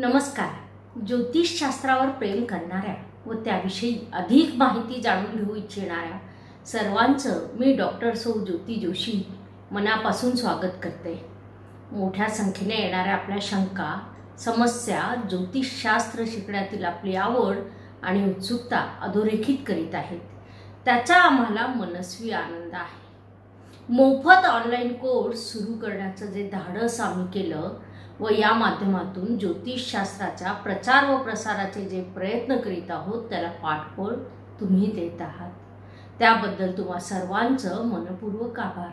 नमस्कार. ज्योतिषशास्त्रावर प्रेम करणाऱ्या व त्याविषयी अधिक माहिती जाणून घेऊ इच्छिणाऱ्या सर्वांचं मी डॉक्टर सौ ज्योती जोशी मनापासून स्वागत करते. मोठ्या संख्येने येणाऱ्या आपल्या शंका समस्या ज्योतिषशास्त्र शिकण्यातील आपली आवड आणि उत्सुकता अधोरेखित करीत आहेत. त्याचा आम्हाला मनस्वी आनंद आहे. मोफत ऑनलाईन कोर्स सुरू करण्याचं जे धाडस आम्ही केलं व या माध्यमातून ज्योतिषशास्त्राच्या प्रचार व प्रसाराचे जे प्रयत्न करीत आहोत त्याला पाठबळ तुम्ही देत आहात. त्याबद्दल तुम्हा सर्वांचं मनपूर्वक आभार.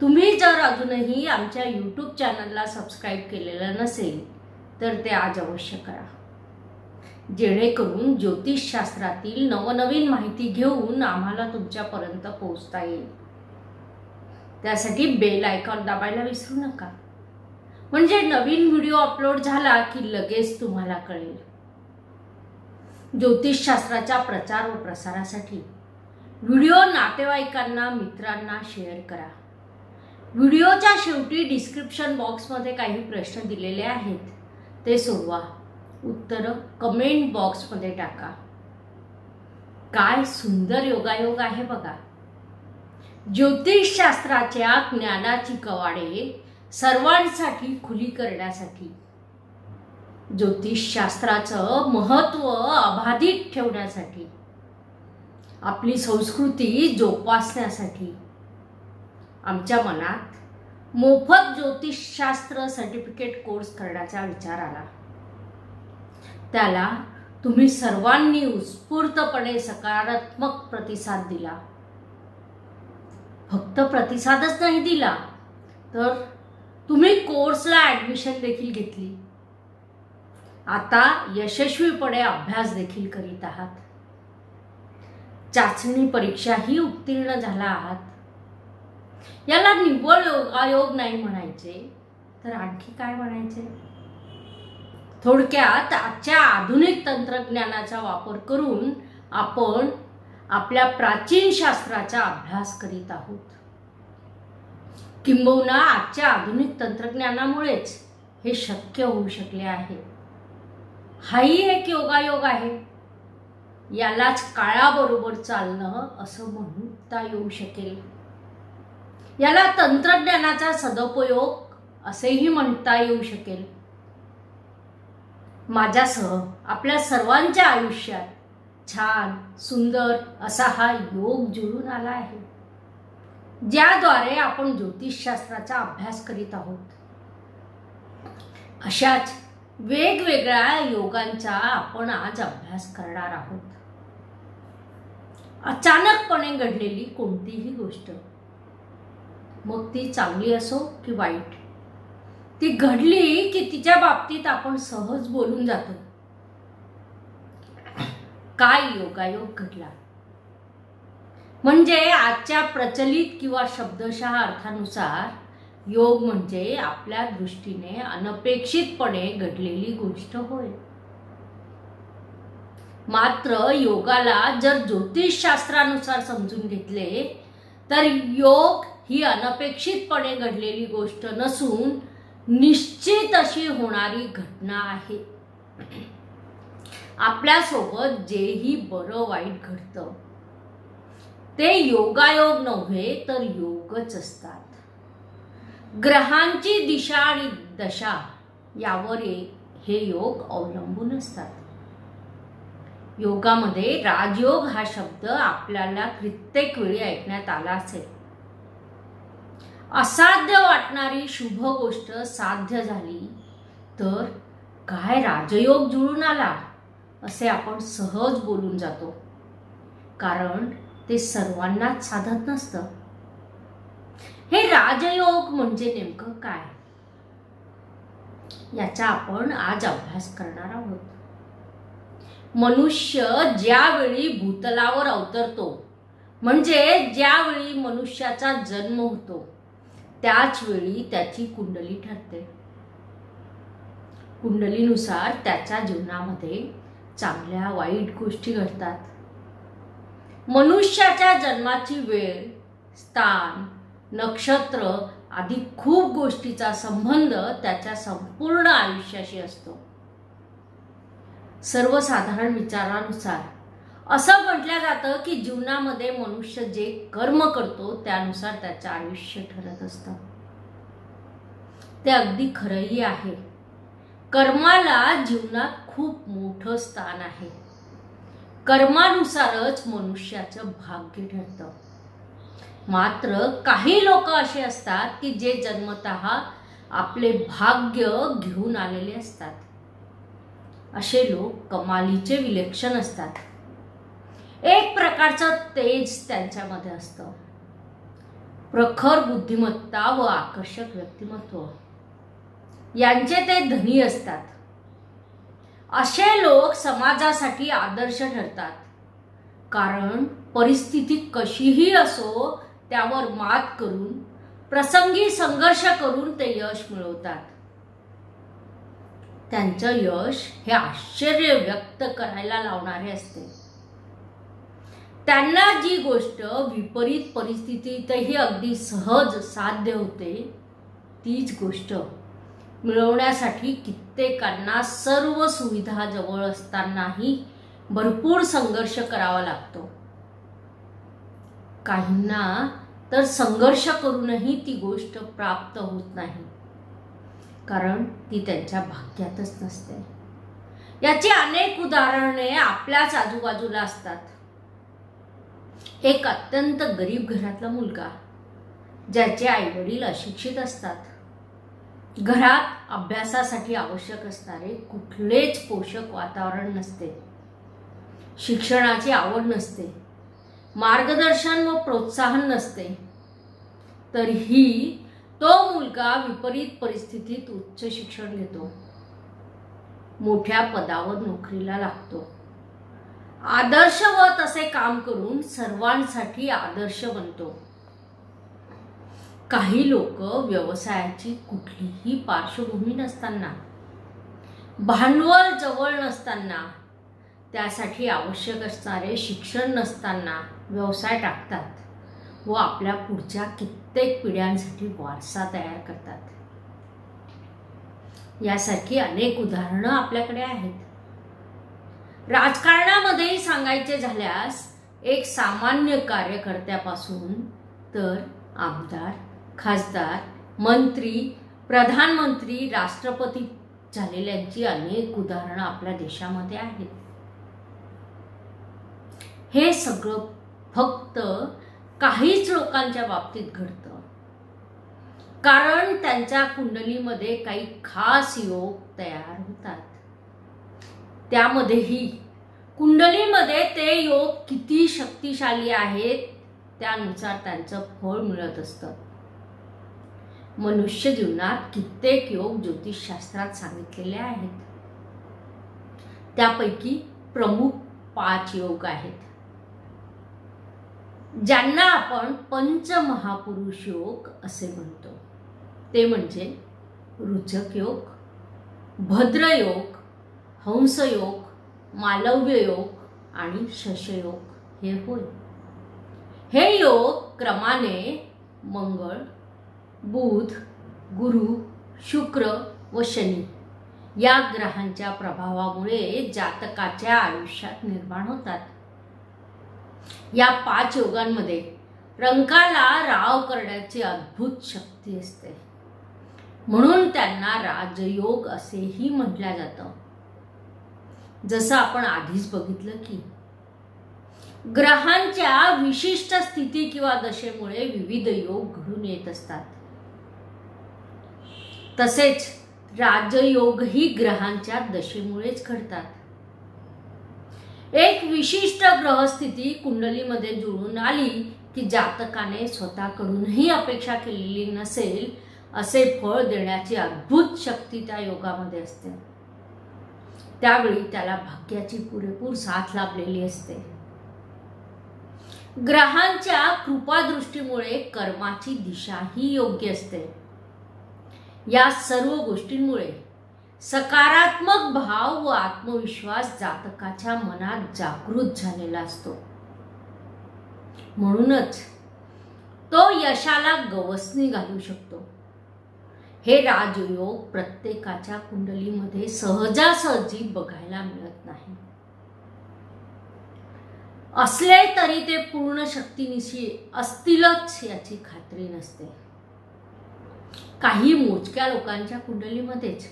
तुम्ही जर अजूनही आमच्या यूट्यूब चॅनलला सबस्क्राईब केलेलं नसेल तर ते आज अवश्य करा. जेणेकरून ज्योतिषशास्त्रातील नवनवीन माहिती घेऊन आम्हाला तुमच्यापर्यंत पोहोचता येईल. त्यासाठी बेल आयकॉन दाबायला विसरू नका. म्हणजे नवीन व्हिडिओ अपलोड झाला की लगेच तुम्हाला कळेल. ज्योतिषशास्त्राच्या प्रचार व प्रसारासाठी व्हिडिओ नातेवाईकांना मित्रांना शेअर करा. व्हिडिओच्या शेवटी डिस्क्रिप्शन बॉक्समध्ये काही प्रश्न दिलेले आहेत. ते सोडवा. उत्तरं कमेंट बॉक्समध्ये टाका. काय सुंदर योगायोग आहे बघा. ज्योतिषशास्त्राच्या ज्ञानाची कवाडे सर्वांसाठी खुली करण्यासाठी ज्योतिषशास्त्राचं महत्त्व अबाधित ठेवण्यासाठी आपली संस्कृती जोपासण्यासाठी आमच्या मनात मोफत ज्योतिषशास्त्र सर्टिफिकेट कोर्स करण्याचा विचार आला. त्याला तुम्ही सर्वांनी उत्स्फूर्तपणे सकारात्मक प्रतिसाद दिला. फक्त प्रतिसादच नाही दिला तर तुम्ही कोर्सला ॲडमिशन देखील घेतली. आता यशस्वीपणे अभ्यास देखील करीत आहात. चाचणी परीक्षाही उत्तीर्ण झाला आहात. याला निव्वळ योगायोग नाही म्हणायचे. तर आणखी काय म्हणायचे? थोडक्यात आजच्या आधुनिक तंत्रज्ञानाचा वापर करून आपण आपल्या प्राचीन शास्त्राचा अभ्यास करीत आहोत. किंबहुना आजच्या आधुनिक तंत्रज्ञानामुळेच हे शक्य होऊ शकले आहे. हाही एक योगायोग आहे. यालाच काळाबरोबर चालणं असं म्हणता येऊ शकेल. याला तंत्रज्ञानाचा सदुपयोग असेही म्हणता येऊ शकेल. माझ्यासह आपल्या सर्वांच्या आयुष्यात छान सुंदर असा हा योग जुळून आला आहे. ज्याद्वारे आपण ज्योतिषशास्त्राचा अभ्यास करीत आहोत. अशाच वेगवेगळ्या योगांचा आपण आज अभ्यास करणार आहोत. अचानकपणे घडलेली कोणतीही गोष्ट. मग ती चांगली असो की वाईट. ती घडली की तिच्या बाबतीत आपण सहज बोलून जातो. काय योगायोग घडला? म्हणजे आजच्या प्रचलित किंवा शब्दशः अर्थानुसार योग म्हणजे आपल्या दृष्टीने अनपेक्षितपणे घडलेली गोष्ट होय. मात्र योगाला जर ज्योतिषशास्त्रानुसार समजून घेतले तर योग ही अनपेक्षितपणे घडलेली गोष्ट नसून निश्चित अशी होणारी घटना आहे. आपल्यासोबत जेही बरं वाईट घडतं ते योगायोग नव्हे तर योगच असतात. ग्रहांची दिशा आणि दशा यावर हे योग अवलंबून असतात. योगामध्ये राजयोग हा शब्द आपल्याला कित्येक वेळी ऐकण्यात आला असेल. असाध्य वाटणारी शुभ गोष्ट साध्य झाली तर काय राजयोग जुळून आला असे आपण सहज बोलून जातो. कारण ते सर्वांनाच साधत नसतं. हे राजयोग म्हणजे नेमकं काय? याचा आपण आज अभ्यास करणार आहोत. मनुष्य ज्यावेळी भूतलावर अवतरतो म्हणजे ज्यावेळी मनुष्याचा जन्म होतो त्याच वेळी त्याची कुंडली ठरते. कुंडलीनुसार त्याच्या जीवनामध्ये चांगल्या वाईट गोष्टी घडतात. मनुष्याच्या जन्माची वेळ स्थान नक्षत्र आधी खूप गोष्टीचा संबंध त्याच्या संपूर्ण आयुष्याशी असतो. सर्वसाधारण विचारानुसार असं म्हटलं जातं की जीवनामध्ये मनुष्य जे कर्म करतो त्यानुसार त्याचं आयुष्य ठरत असतं. ते अगदी खरंही आहे. कर्माला जीवनात खूप मोठं स्थान आहे. कर्मानुसारच मनुष्याचं भाग्य ठरतं. मात्र काही लोक असे असतात की जे जन्मत आपले भाग्य घेऊन आलेले असतात. असे लोक कमालीचे विलक्षण असतात. एक प्रकारचं तेज त्यांच्यामध्ये असतं. प्रखर बुद्धिमत्ता व आकर्षक व्यक्तिमत्व. यांचे ते धनी असतात. असे लोक समाजासाठी आदर्श ठरतात. कारण परिस्थिती कशीही असो त्यावर मात करून प्रसंगी संघर्ष करून ते यश मिळवतात. त्यांचं यश हे आश्चर्य व्यक्त करायला लावणारे असते. त्यांना जी गोष्ट विपरीत परिस्थितीतही अगदी सहज साध्य होते तीच गोष्ट मिळवण्यासाठी कित्येकांना सर्व सुविधा जवळ असतानाही भरपूर संघर्ष करावा लागतो. काहींना तर संघर्ष करूनही ती गोष्ट प्राप्त होत नाही. कारण ती त्यांच्या भाग्यातच नसते. याची अनेक उदाहरणे आपल्याच आजूबाजूला असतात. एक अत्यंत गरीब घरातला मुलगा ज्याचे आई वडील अशिक्षित असतात. घरात अभ्यासासाठी आवश्यक असणारे कुठलेच पोषक वातावरण नसते. शिक्षणाची आवड नसते. मार्गदर्शन व प्रोत्साहन नसते. तरीही तो मुलगा विपरीत परिस्थितीत उच्च शिक्षण घेतो. मोठ्या पदावर नोकरीला लागतो. आदर्शवत असे काम करून सर्वांसाठी आदर्श बनतो. काही लोक व्यवसायाची कुठलीही पार्श्वभूमी नसताना भांडवल जवळ नसताना त्यासाठी आवश्यक असणारे शिक्षण नसताना व्यवसाय टाकतात व आपल्या पुढच्या कित्येक पिढ्यांसाठी वारसा तयार करतात. यासारखी अनेक उदाहरणं आपल्याकडे आहेत. राजकारणामध्येही सांगायचे झाल्यास एक सामान्य कार्यकर्त्यापासून तर आमदार खासदार मंत्री प्रधानमंत्री राष्ट्रपती झालेल्यांची अनेक उदाहरणं आपल्या देशामध्ये आहेत. हे सगळं फक्त काहीच लोकांच्या बाबतीत घडतं. कारण त्यांच्या कुंडलीमध्ये काही खास योग तयार होतात. त्यामध्येही कुंडलीमध्ये ते योग किती शक्तिशाली आहेत त्यानुसार त्यांचं फळ मिळत असतं. मनुष्य जीवनात कित्येक योग ज्योतिषशास्त्रात सांगितलेले आहेत. त्यापैकी प्रमुख पाच योग आहेत. ज्यांना आपण पंचमहापुरुष योग असे म्हणतो. ते म्हणजे रुचक योग भद्रयोग हंसयोग मालव्य योग आणि शशयोग हे होय. हे योग क्रमाने मंगळ बुध गुरु शुक्र व शनी या ग्रहांच्या प्रभावामुळे जातकाच्या आयुष्यात निर्माण होतात. या पाच योगांमध्ये रंकाला राव करण्याची अद्भुत शक्ती असते. म्हणून त्यांना राजयोग असेही म्हटल्या जातं. जसं आपण आधीच बघितलं की ग्रहांच्या विशिष्ट स्थिती किंवा दशेमुळे विविध योग घडून येत असतात. तसेच राजयोगही ग्रहांच्या दशेमुळेच घडतात. एक विशिष्ट ग्रहस्थिती कुंडलीमध्ये जुळून आली की जातकाने स्वतःकडूनही अपेक्षा केलेली नसेल असे फळ देण्याची अद्भुत शक्ती त्या योगामध्ये असते. त्यावेळी त्याला भाग्याची पुरेपूर साथ लाभलेली असते. ग्रहांच्या कृपादृष्टीमुळे कर्माची दिशाही योग्य असते. या सर्व गोष्टींमुळे सकारात्मक भाव व आत्मविश्वास जातकाच्या मनात जागृत झालेला असतो. म्हणूनच तो यशाला गवसणी घालू शकतो. हे राजयोग प्रत्येकाच्या कुंडलीमध्ये सहजासहजी बघायला मिळत नाही. असले तरी ते पूर्ण शक्तीनिशी असतीलच याची खात्री नसते. काही मोजक्या लोकांच्या कुंडलीमध्येच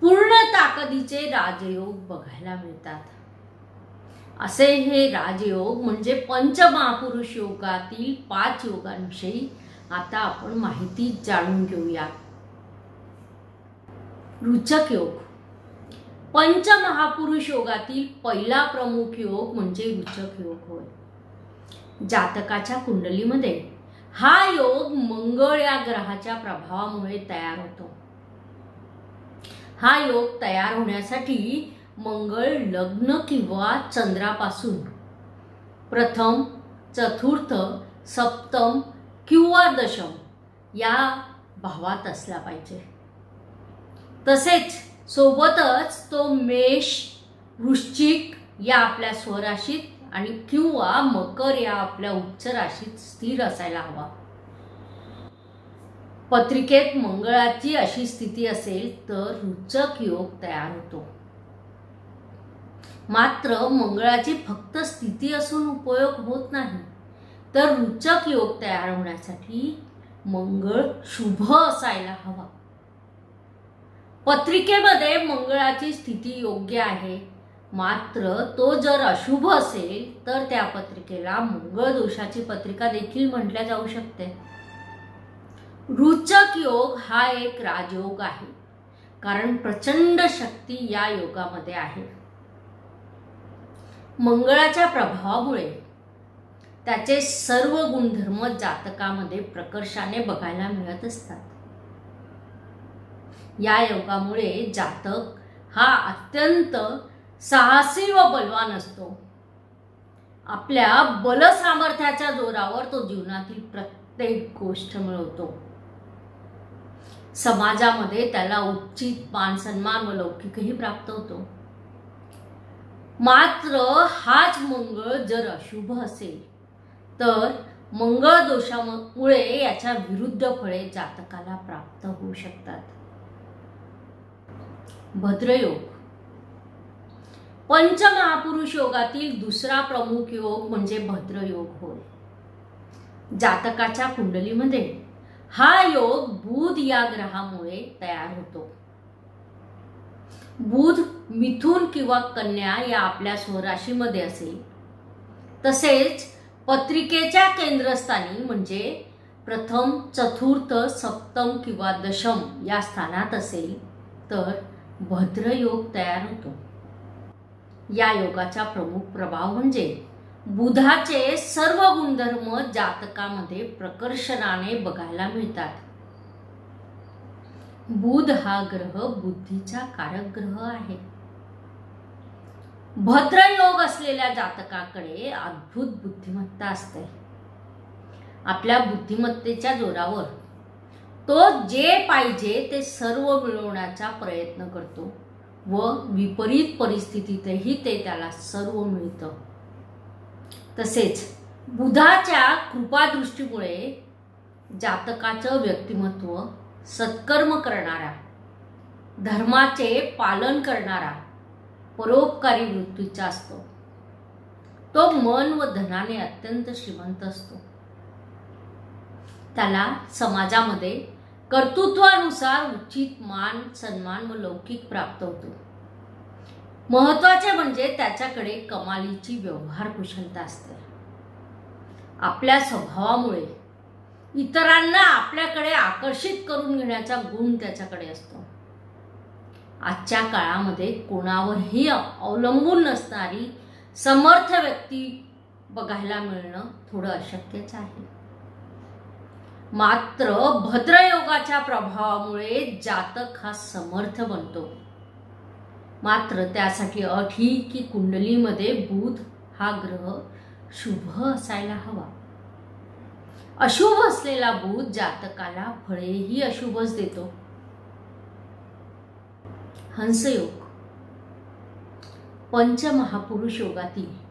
पूर्ण ताकदीचे राजयोग बघायला मिळतात. असे हे राजयोग म्हणजे पंचमहापुरुष योगातील पाच योगांविषयी आता आपण माहिती जाणून घेऊया. रुचक योग. पंचमहापुरुष योगातील पहिला प्रमुख योग म्हणजे रुचक योग होय. जातकाच्या कुंडलीमध्ये हा योग मंगळ या ग्रहाच्या प्रभावामुळे तयार होतो. हा योग तयार होण्यासाठी मंगळ लग्न किंवा चंद्रापासून प्रथम चतुर्थ सप्तम किंवा दशम या भावात असला पाहिजे. तसेच सोबतच तो मेष वृश्चिक या आपल्या स्वराशीत आणि किंवा मकर या आपल्या उच्च राशीत स्थिर असायला हवा. पत्रिकेत मंगळाची अशी स्थिती असेल तर रुचक योग तयार होतो. मात्र मंगळाची फक्त स्थिती असून उपयोग होत नाही. तर रुचक योग तयार होण्यासाठी मंगळ शुभ असायला हवा. पत्रिकेमध्ये मंगळाची स्थिती योग्य आहे मात्र तो जर अशुभ असेल तर त्या पत्रिकेला मंगळ दोषाची पत्रिका देखील म्हटल्या जाऊ शकते. रुचक योग हा एक राजयोग आहे कारण प्रचंड शक्ती या योगामध्ये आहे. मंगळाच्या प्रभावामुळे त्याचे सर्व गुणधर्म जातकामध्ये प्रकर्षाने बघायला मिळत असतात. या योगामुळे जातक हा अत्यंत साहसी व बलवान असतो. आपल्या बलसामर्थ्याच्या जोरावर तो जीवनातील प्रत्येक गोष्ट मिळवतो. समाजामध्ये त्याला उचित मान सन्मान व लौकिकही प्राप्त होतो. मात्र हाच मंगळ जर अशुभ असेल तर मंगळ दोषामुळे याच्या विरुद्ध फळे जातकाला प्राप्त होऊ शकतात. भद्रयोग पंचमहापुरुष योगातील दुसरा प्रमुख योग म्हणजे भद्रयोग होय. जातकाच्या कुंडलीमध्ये हा योग बुध या ग्रहामुळे तयार होतो. बुध मिथुन किंवा कन्या या आपल्या स्वराशीमध्ये असेल. तसेच पत्रिकेच्या केंद्रस्थानी म्हणजे प्रथम चतुर्थ सप्तम किंवा दशम या स्थानात असेल तर भद्रयोग तयार होतो. या योगाचा प्रमुख प्रभाव म्हणजे बुधाचे सर्व गुणधर्म जातकामध्ये प्रकर्षणाने बघायला मिळतात. बुध हा ग्रह बुद्धीचा कारक ग्रह आहे. भद्र योग असलेल्या जातकाकडे अद्भुत बुद्धिमत्ता असते. आपल्या बुद्धिमत्तेच्या जोरावर तो जे पाहिजे ते सर्व मिळवण्याचा प्रयत्न करतो. व विपरीत परिस्थितीतही ते त्याला सर्व मिळतं. तसेच बुधाच्या कृपादृष्टीमुळे जातकाचं व्यक्तिमत्व सत्कर्म करणारा धर्माचे पालन करणारा परोपकारी वृत्तीचा असतो. तो मन व धनाने अत्यंत श्रीमंत असतो. त्याला समाजामध्ये कर्तृत्वानुसार उचित मान सन्मान व लौकिक प्राप्त होतो. महत्त्वाचे म्हणजे त्याच्याकडे कमालीची व्यवहार कुशलता असते. आपल्या स्वभावामुळे इतरांना आपल्याकडे आकर्षित करून घेण्याचा गुण त्याच्याकडे असतो. आजच्या काळामध्ये कोणावरही अवलंबून नसणारी समर्थ व्यक्ती बघायला मिळणं थोडं अशक्यच आहे. मात्र भद्रयोगाच्या प्रभावामुळे जातक हा समर्थ बनतो. मात्र त्यासाठी अठी की कुंडलीमध्ये बुध हा ग्रह शुभ असायला हवा. अशुभ असलेला बुध जातकाला फळेही अशुभच देतो. हंसयोग. पंचमहापुरुष योगातील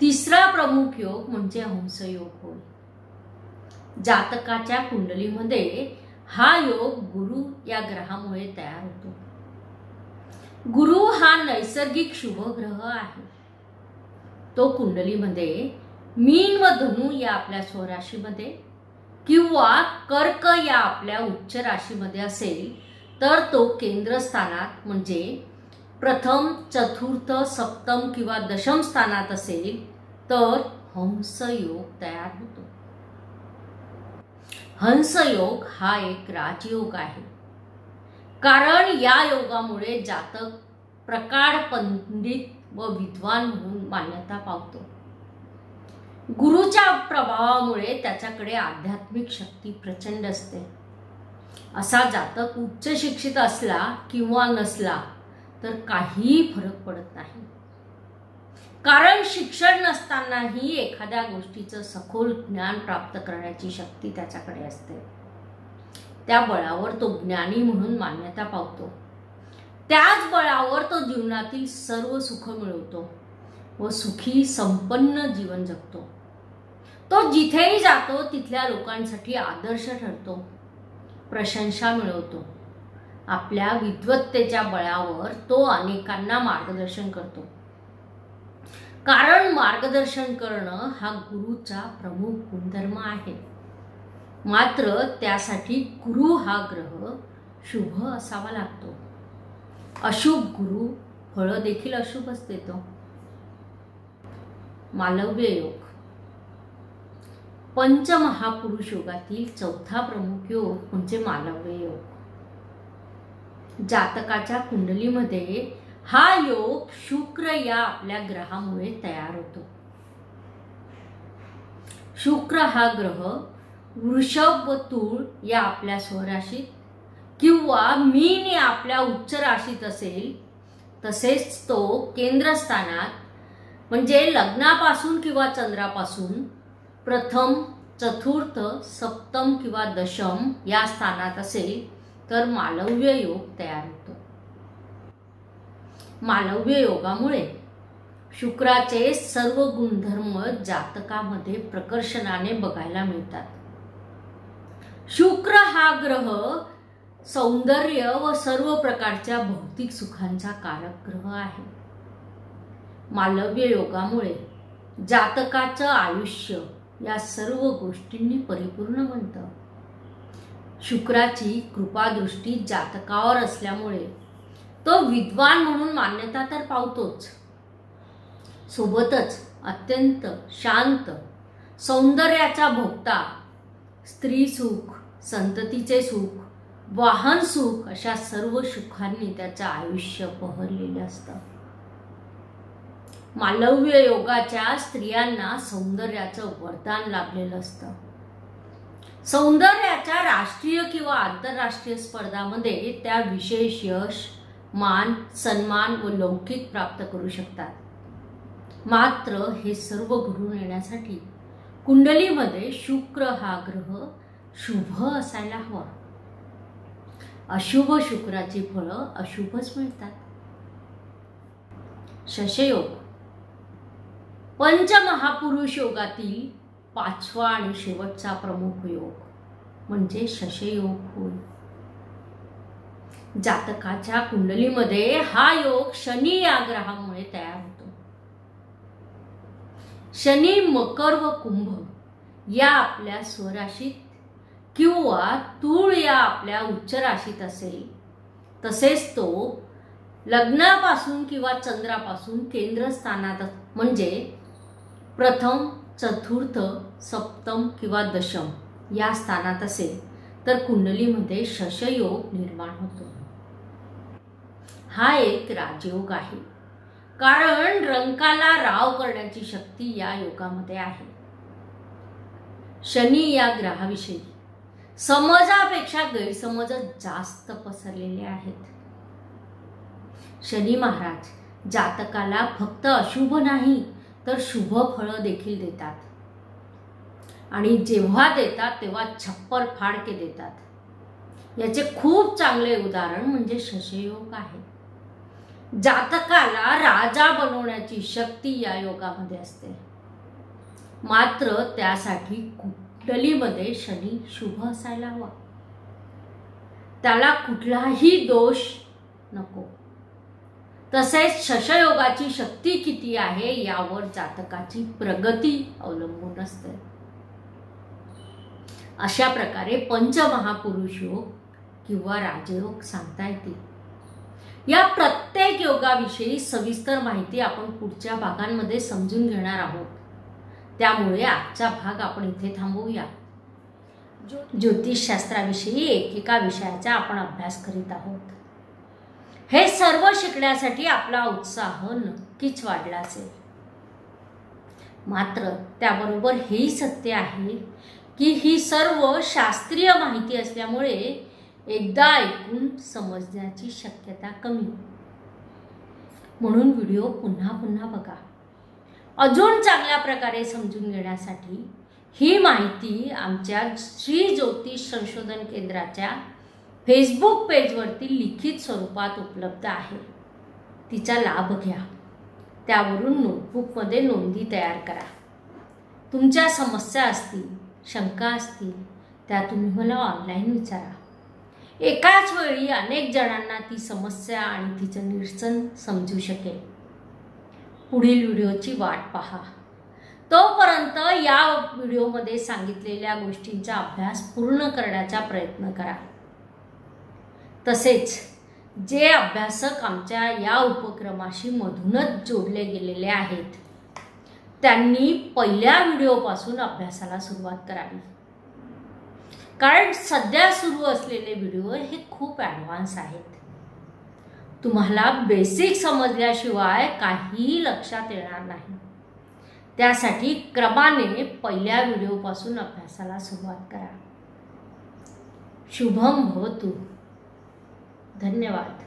तिसरा प्रमुख योग म्हणजे हंसयोग होय. जातकाच्या कुंडलीमध्ये हा योग गुरु या ग्रहामुळे तयार होतो. गुरु हा नैसर्गिक शुभ ग्रह आहे. तो कुंडलीमध्ये मीन व धनु या आपल्या स्वराशीमध्ये किंवा कर्क या आपल्या उच्च राशीमध्ये असेल तर तो केंद्रस्थानात म्हणजे प्रथम चतुर्थ सप्तम किंवा दशम स्थानात असेल तर हंस योग तयार होतो. हंसयोग हा एक राजयोग आहे. कारण या योगामुळे जातक प्रकाड पंडित व विद्वान म्हणून मान्यता पावतो. गुरुच्या प्रभावामुळे त्याच्याकडे आध्यात्मिक शक्ती प्रचंड असते. असा जातक उच्च शिक्षित असला किंवा नसला तर काहीही फरक पडत नाही. कारण शिक्षण नसतानाही एखाद्या गोष्टीचं सखोल ज्ञान प्राप्त करण्याची शक्ती त्याच्याकडे असते. त्या बळावर तो ज्ञानी म्हणून मान्यता पावतो. त्याच बळावर तो जीवनातील सर्व सुख मिळवतो व सुखी संपन्न जीवन जगतो. तो जिथेही जातो तिथल्या लोकांसाठी आदर्श ठरतो प्रशंसा मिळवतो. आपल्या विद्वत्तेच्या बळावर तो अनेकांना मार्गदर्शन करतो. कारण मार्गदर्शन करणं हा गुरुचा प्रमुख गुणधर्म आहे. मात्र त्यासाठी गुरु हा ग्रह शुभ असावा लागतो. अशुभ गुरु फळं देखील अशुभच देतो मालव्य योग. पंचमहापुरुष योगातील चौथा प्रमुख योग म्हणजे मालव्य योग. जातकाच्या कुंडलीमध्ये हा योग शुक्र या आपल्या ग्रहामुळे तयार होतो. शुक्र हा ग्रह वृषभ व तूळ या आपल्या स्वराशीत किंवा मीन या आपल्या उच्च राशीत असेल तसेच तो केंद्रस्थानात म्हणजे लग्नापासून किंवा चंद्रापासून प्रथम चतुर्थ सप्तम किंवा दशम या स्थानात असेल तर मालव्य योग तयार होतो. मालव्य योगामुळे शुक्राचे सर्व गुणधर्म जातकामध्ये प्रकर्षणाने बघायला मिळतात. शुक्र हा ग्रह सौंदर्य व सर्व प्रकारच्या भौतिक सुखांचा कारक ग्रह आहे. मालव्य योगामुळे जातकाचं आयुष्य या सर्व गोष्टींनी परिपूर्ण बनतं. शुक्राची कृपादृष्टी जातकावर असल्यामुळे तो विद्वान म्हणून मान्यता तर पावतोच. सोबतच अत्यंत शांत सौंदर्याचा भोगता स्त्री सुख संततीचे सुख वाहन सुख अशा सर्व सुखांनी त्याचं आयुष्य बहरलेलं असतं. मालव्य योगाच्या स्त्रियांना सौंदर्याचं वरदान लाभलेलं असतं. सौंदर्याच्या राष्ट्रीय किंवा आंतरराष्ट्रीय स्पर्धामध्ये त्या विशेष यश मान सन्मान व लौकिक प्राप्त करू शकतात. मात्र हे सर्व घडून येण्यासाठी कुंडलीमध्ये शुक्र हा ग्रह शुभ असायला हवा. अशुभ शुक्राची फळं अशुभच मिळतात. शशयोग. पंचमहापुरुष योगातील पाचवा आणि शेवटचा प्रमुख योग म्हणजे शशयोग होय. जातकाच्या कुंडलीमध्ये हा योग शनी या ग्रहामुळे तयार होतो. शनी मकर व कुंभ या आपल्या स्वराशीत किंवा तूळ या आपल्या उच्च राशीत असेल. तसेच तो लग्नापासून किंवा चंद्रापासून केंद्रस्थानात म्हणजे प्रथम चतुर्थ सप्तम किंवा दशम या स्थानात असेल. तर कुंडलीमध्ये शशयोग निर्माण होतो. हा एक राजयोग आहे. कारण रंकाला राव करण्याची शक्ती या योगामध्ये आहे. शनी या ग्रहाविषयी समजापेक्षा गैरसमज जास्त पसरलेले आहेत. शनी महाराज जातकाला फक्त अशुभ नाही तर शुभ फळं देखील देतात. आणि जेव्हा देतात तेव्हा छप्पर फाडके देतात. याचे खूप चांगले उदाहरण म्हणजे शशयोग आहे. जातकाला राजा बनवण्याची शक्ती या योगामध्ये असते. मात्र त्यासाठी कुंडलीमध्ये शनी शुभ असायला हवा. त्याला कुठलाही दोष नको. तसेच शशयोगाची शक्ती किती आहे यावर जातकाची प्रगती अवलंबून असते. अशा प्रकारे पंचमहापुरुष योग किंवा राजयोग सांगता येतील. या प्रत्येक योगाविषयी सविस्तर माहिती आपण पुढच्या भागांमध्ये समजून घेणार आहोत. त्यामुळे आजचा भाग आपण इथे थांबवूया. ज्योतिषशास्त्राविषयी एकेका विषयाचा आपण अभ्यास करीत आहोत. हे सर्व शिकण्यासाठी आपला उत्साह नक्कीच वाढला असेल मात्र त्याबरोबर हेही सत्य आहे की ही सर्व शास्त्रीय माहिती असल्यामुळे एकदा ऐकून समजण्याची शक्यता कमी. म्हणून व्हिडिओ पुन्हा पुन्हा बघा. अजून चांगल्या प्रकारे समजून घेण्यासाठी ही माहिती आमच्या श्री ज्योतिष संशोधन केंद्राच्या फेसबुक पेजवरती लिखित स्वरूपात उपलब्ध आहे. तिचा लाभ घ्या. त्यावरून नोटबुकमध्ये नोंदी तयार करा. तुमच्या समस्या असतील शंका असतील त्या तुम्ही मला ऑनलाईन विचारा. एकाच वेळी अनेक जणांना ती समस्या आणि तिचं निरसन समजू शकेल. पुढील व्हिडिओची वाट पहा. तोपर्यंत या व्हिडिओमध्ये सांगितलेल्या गोष्टींचा अभ्यास पूर्ण करण्याचा प्रयत्न करा. तसेच जे अभ्यासक आमच्या या उपक्रमाशी मधूनच जोडले गेलेले आहेत त्यांनी पहिल्या व्हिडिओपासून अभ्यासाला सुरुवात करावी. कारण सध्या सुरू असलेले व्हिडिओ हे खूप ॲडव्हान्स आहेत. तुम्हाला बेसिक समजल्याशिवाय काहीही लक्षात येणार नाही. त्यासाठी क्रमाने पहिल्या व्हिडिओपासून अभ्यासाला सुरुवात करा. शुभम हो भवतु धन्यवाद.